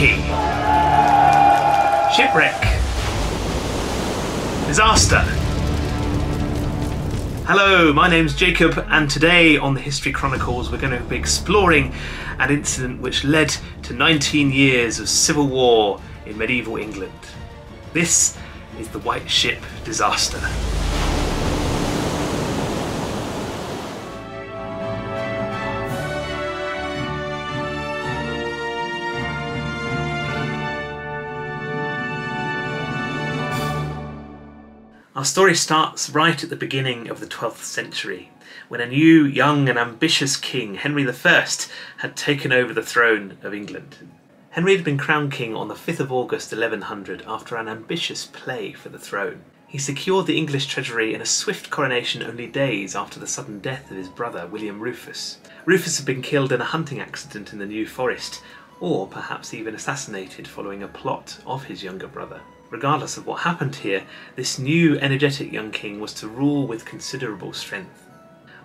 Anarchy. Shipwreck. Disaster. Hello, my name's Jacob, and today on the History Chronicles, we're going to be exploring an incident which led to 19 years of civil war in medieval England. This is the White Ship Disaster. Our story starts right at the beginning of the 12th century, when a new, young, and ambitious king, Henry I, had taken over the throne of England. Henry had been crowned king on the 5th of August 1100 after an ambitious play for the throne. He secured the English treasury in a swift coronation only days after the sudden death of his brother, William Rufus. Rufus had been killed in a hunting accident in the New Forest, or perhaps even assassinated following a plot of his younger brother. Regardless of what happened here, this new energetic young king was to rule with considerable strength.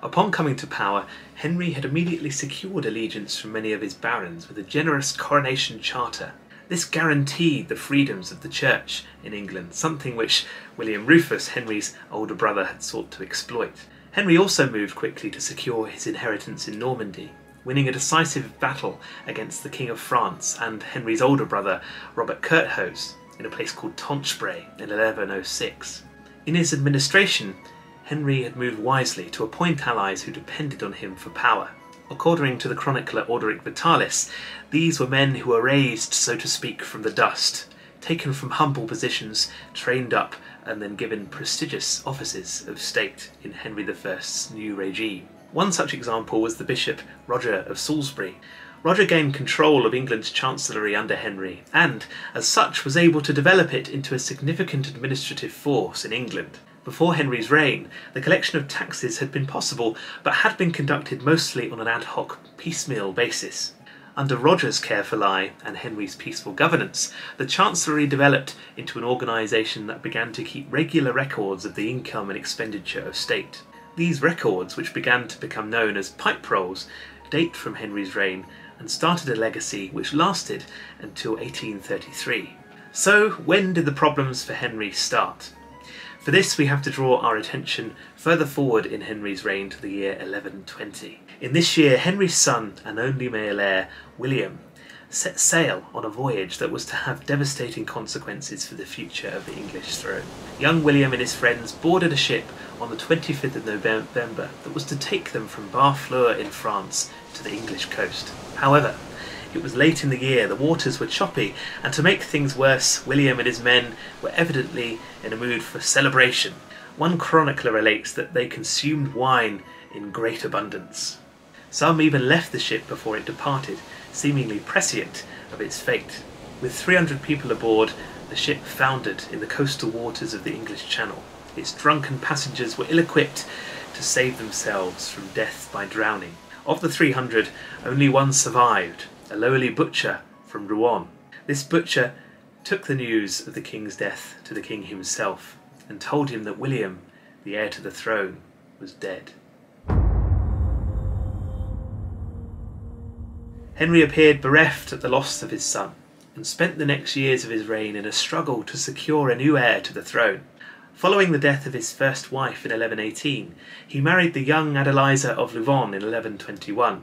Upon coming to power, Henry had immediately secured allegiance from many of his barons with a generous coronation charter. This guaranteed the freedoms of the church in England, something which William Rufus, Henry's older brother, had sought to exploit. Henry also moved quickly to secure his inheritance in Normandy, winning a decisive battle against the King of France and Henry's older brother, Robert Curthose, in a place called Tinchebray in 1106. In his administration, Henry had moved wisely to appoint allies who depended on him for power. According to the chronicler Orderic Vitalis, these were men who were raised, so to speak, from the dust, taken from humble positions, trained up, and then given prestigious offices of state in Henry I's new regime. One such example was the Bishop Roger of Salisbury, Roger gained control of England's chancellery under Henry, and, as such, was able to develop it into a significant administrative force in England. Before Henry's reign, the collection of taxes had been possible, but had been conducted mostly on an ad hoc, piecemeal basis. Under Roger's careful eye and Henry's peaceful governance, the Chancellery developed into an organisation that began to keep regular records of the income and expenditure of state. These records, which began to become known as pipe rolls, date from Henry's reign and started a legacy which lasted until 1833. So, when did the problems for Henry start? For this, we have to draw our attention further forward in Henry's reign to the year 1120. In this year, Henry's son and only male heir, William, set sail on a voyage that was to have devastating consequences for the future of the English throne. Young William and his friends boarded a ship on the 25th of November that was to take them from Barfleur in France to the English coast. However, it was late in the year, the waters were choppy, and to make things worse, William and his men were evidently in a mood for celebration. One chronicler relates that they consumed wine in great abundance. Some even left the ship before it departed, seemingly prescient of its fate. With 300 people aboard, the ship foundered in the coastal waters of the English Channel. Its drunken passengers were ill equipped to save themselves from death by drowning. Of the 300, only one survived, a lowly butcher from Rouen. This butcher took the news of the king's death to the king himself and told him that William, the heir to the throne, was dead. Henry appeared bereft at the loss of his son and spent the next years of his reign in a struggle to secure a new heir to the throne. Following the death of his first wife in 1118, he married the young Adeliza of Louvain in 1121.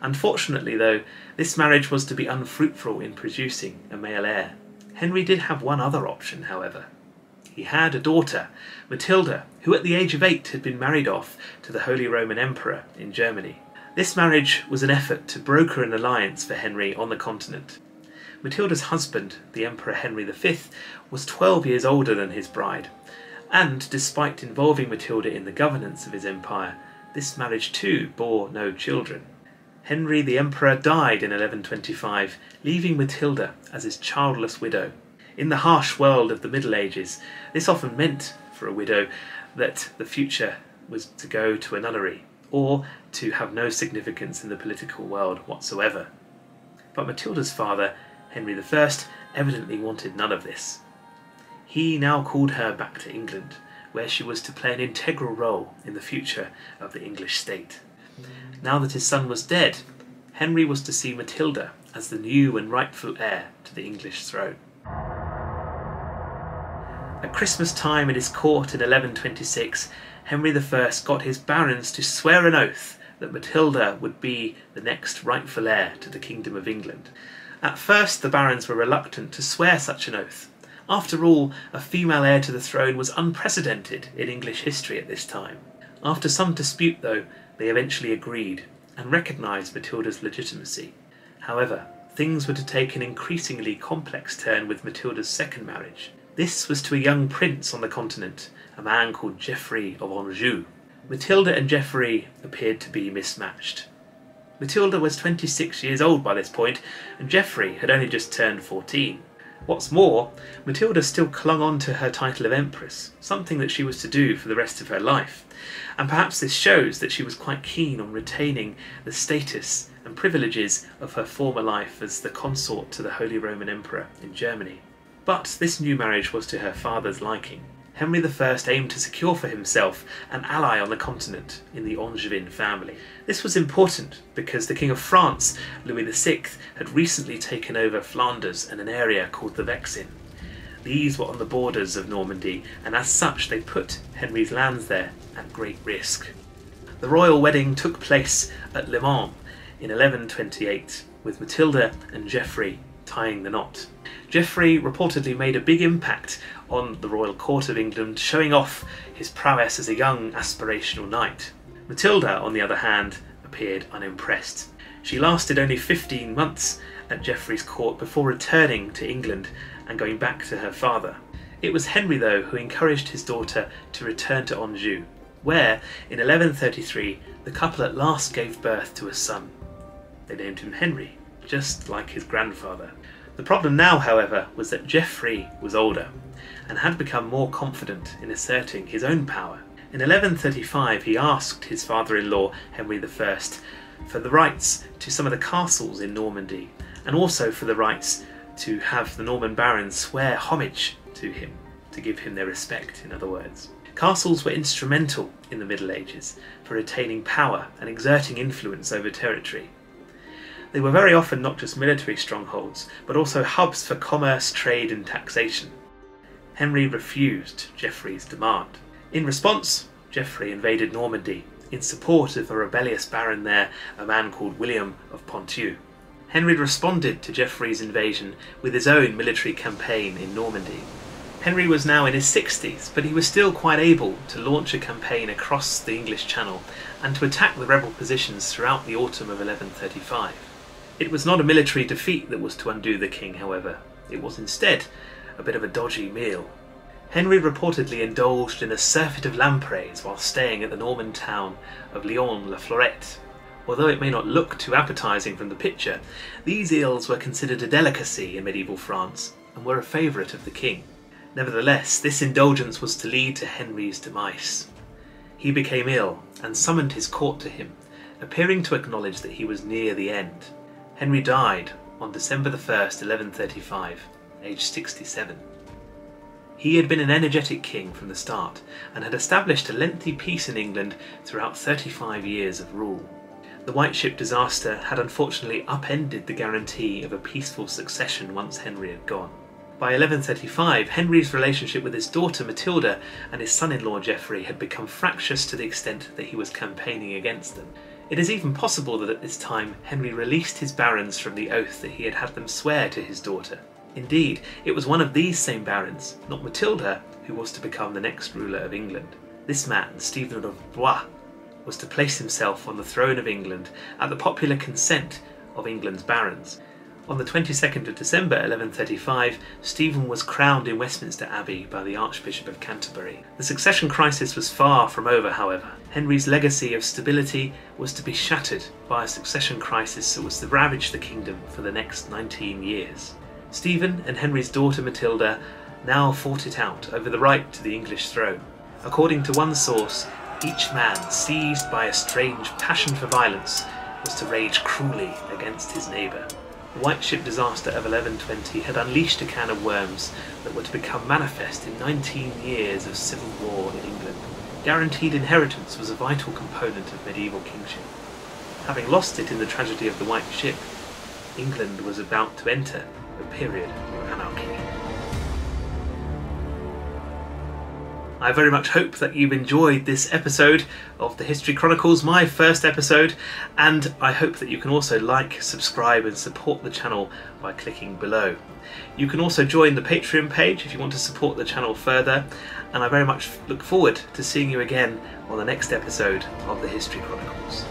Unfortunately, though, this marriage was to be unfruitful in producing a male heir. Henry did have one other option, however. He had a daughter, Matilda, who at the age of eight had been married off to the Holy Roman Emperor in Germany. This marriage was an effort to broker an alliance for Henry on the continent. Matilda's husband, the Emperor Henry V, was 12 years older than his bride, and despite involving Matilda in the governance of his empire, this marriage too bore no children. Henry the Emperor died in 1125, leaving Matilda as his childless widow. In the harsh world of the Middle Ages, this often meant for a widow that the future was to go to a nunnery, or to have no significance in the political world whatsoever. But Matilda's father, Henry I, evidently wanted none of this. He now called her back to England, where she was to play an integral role in the future of the English state. Now that his son was dead, Henry was to see Matilda as the new and rightful heir to the English throne. At Christmas time at his court in 1126, Henry I got his barons to swear an oath that Matilda would be the next rightful heir to the Kingdom of England. At first, the barons were reluctant to swear such an oath. After all, a female heir to the throne was unprecedented in English history at this time. After some dispute, though, they eventually agreed and recognised Matilda's legitimacy. However, things were to take an increasingly complex turn with Matilda's second marriage. This was to a young prince on the continent, a man called Geoffrey of Anjou. Matilda and Geoffrey appeared to be mismatched. Matilda was 26 years old by this point, and Geoffrey had only just turned 14. What's more, Matilda still clung on to her title of Empress, something that she was to do for the rest of her life. And perhaps this shows that she was quite keen on retaining the status and privileges of her former life as the consort to the Holy Roman Emperor in Germany. But this new marriage was to her father's liking. Henry I aimed to secure for himself an ally on the continent in the Angevin family. This was important because the King of France, Louis VI, had recently taken over Flanders and an area called the Vexin. These were on the borders of Normandy, and as such they put Henry's lands there at great risk. The royal wedding took place at Le Mans in 1128, with Matilda and Geoffrey tying the knot. Geoffrey reportedly made a big impact on the royal court of England, showing off his prowess as a young aspirational knight. Matilda, on the other hand, appeared unimpressed. She lasted only 15 months at Geoffrey's court before returning to England and going back to her father. It was Henry, though, who encouraged his daughter to return to Anjou, where, in 1133, the couple at last gave birth to a son. They named him Henry, just like his grandfather. The problem now, however, was that Geoffrey was older and had become more confident in asserting his own power. In 1135, he asked his father in law, Henry I, for the rights to some of the castles in Normandy, and also for the rights to have the Norman barons swear homage to him, to give him their respect, in other words. Castles were instrumental in the Middle Ages for retaining power and exerting influence over territory. They were very often not just military strongholds, but also hubs for commerce, trade, and taxation. Henry refused Geoffrey's demand. In response, Geoffrey invaded Normandy in support of a rebellious baron there, a man called William of Ponthieu. Henry responded to Geoffrey's invasion with his own military campaign in Normandy. Henry was now in his 60s, but he was still quite able to launch a campaign across the English Channel and to attack the rebel positions throughout the autumn of 1135. It was not a military defeat that was to undo the king, however. It was instead a bit of a dodgy meal. Henry reportedly indulged in a surfeit of lampreys while staying at the Norman town of Lyon-la-Florette. Although it may not look too appetising from the picture, these eels were considered a delicacy in medieval France and were a favourite of the king. Nevertheless, this indulgence was to lead to Henry's demise. He became ill and summoned his court to him, appearing to acknowledge that he was near the end. Henry died on December 1, 1135, aged 67. He had been an energetic king from the start and had established a lengthy peace in England throughout 35 years of rule. The White Ship disaster had unfortunately upended the guarantee of a peaceful succession once Henry had gone. By 1135, Henry's relationship with his daughter Matilda and his son-in-law Geoffrey had become fractious to the extent that he was campaigning against them. It is even possible that at this time Henry released his barons from the oath that he had had them swear to his daughter. Indeed, it was one of these same barons, not Matilda, who was to become the next ruler of England. This man, Stephen of Blois, was to place himself on the throne of England at the popular consent of England's barons. On the 22nd of December 1135, Stephen was crowned in Westminster Abbey by the Archbishop of Canterbury. The succession crisis was far from over, however. Henry's legacy of stability was to be shattered by a succession crisis that was to ravage the kingdom for the next 19 years. Stephen and Henry's daughter Matilda now fought it out over the right to the English throne. According to one source, each man, seized by a strange passion for violence, was to rage cruelly against his neighbour. The White Ship disaster of 1120 had unleashed a can of worms that were to become manifest in 19 years of civil war in England. Guaranteed inheritance was a vital component of medieval kingship. having lost it in the tragedy of the White Ship, England was about to enter a period of anarchy. I very much hope that you've enjoyed this episode of the History Chronicles, my first episode, and I hope that you can also like, subscribe, and support the channel by clicking below. You can also join the Patreon page if you want to support the channel further, and I very much look forward to seeing you again on the next episode of the History Chronicles.